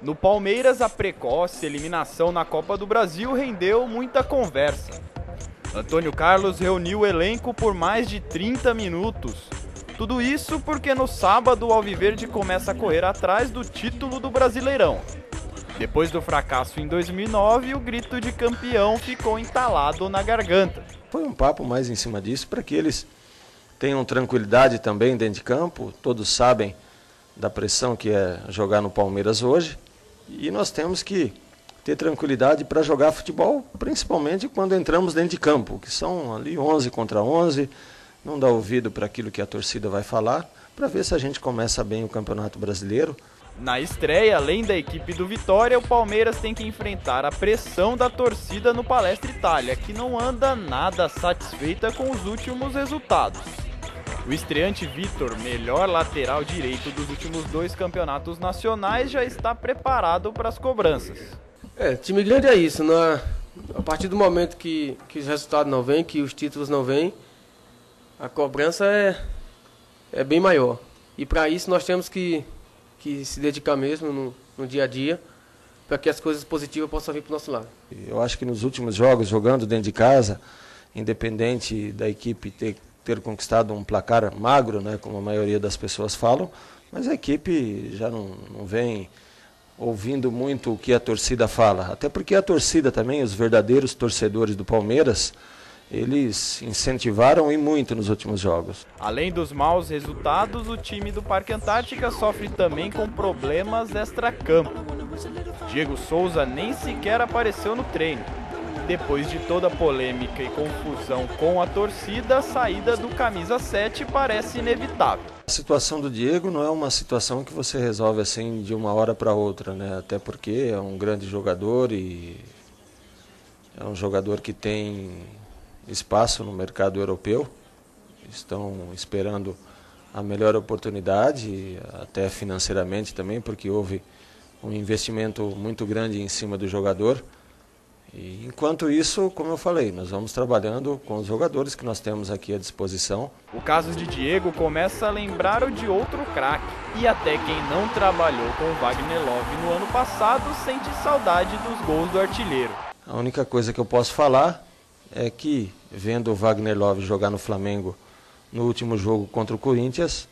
No Palmeiras, a precoce eliminação na Copa do Brasil rendeu muita conversa. Antônio Carlos reuniu o elenco por mais de 30 minutos. Tudo isso porque no sábado o Alviverde começa a correr atrás do título do Brasileirão. Depois do fracasso em 2009, o grito de campeão ficou entalado na garganta. Foi um papo mais em cima disso para que eles tenham tranquilidade também dentro de campo. Todos sabem da pressão que é jogar no Palmeiras hoje. E nós temos que ter tranquilidade para jogar futebol, principalmente quando entramos dentro de campo, que são ali 11 contra 11, não dá ouvido para aquilo que a torcida vai falar, para ver se a gente começa bem o Campeonato Brasileiro. Na estreia, além da equipe do Vitória, o Palmeiras tem que enfrentar a pressão da torcida no Palestra Itália, que não anda nada satisfeita com os últimos resultados. O estreante Vitor, melhor lateral direito dos últimos dois campeonatos nacionais, já está preparado para as cobranças. É, time grande é isso, né? A partir do momento que, que os resultados não vêm, que os títulos não vêm, a cobrança é, é bem maior. E para isso nós temos que, que se dedicar mesmo no, no dia a dia, para que as coisas positivas possam vir para o nosso lado. Eu acho que nos últimos jogos, jogando dentro de casa, independente da equipe ter ter conquistado um placar magro, né, como a maioria das pessoas falam, mas a equipe já não, não vem ouvindo muito o que a torcida fala. Até porque a torcida também, os verdadeiros torcedores do Palmeiras, eles incentivaram e muito nos últimos jogos. Além dos maus resultados, o time do Parque Antártica sofre também com problemas extra-campo. Diego Souza nem sequer apareceu no treino. Depois de toda a polêmica e confusão com a torcida, a saída do camisa 7 parece inevitável. A situação do Diego não é uma situação que você resolve assim de uma hora para outra, né? Até porque é um grande jogador e é um jogador que tem espaço no mercado europeu. Estão esperando a melhor oportunidade, até financeiramente também, porque houve um investimento muito grande em cima do jogador. E, enquanto isso, como eu falei, nós vamos trabalhando com os jogadores que nós temos aqui à disposição. O caso de Diego começa a lembrar o de outro craque. E até quem não trabalhou com o Wagner Love no ano passado sente saudade dos gols do artilheiro. A única coisa que eu posso falar é que, vendo o Wagner Love jogar no Flamengo no último jogo contra o Corinthians,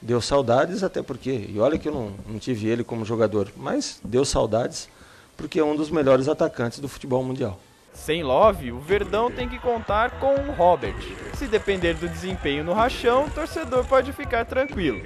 deu saudades, até porque, e olha que eu não, não tive ele como jogador, mas deu saudades porque é um dos melhores atacantes do futebol mundial. Sem Love, o Verdão tem que contar com o Robert. Se depender do desempenho no rachão, o torcedor pode ficar tranquilo.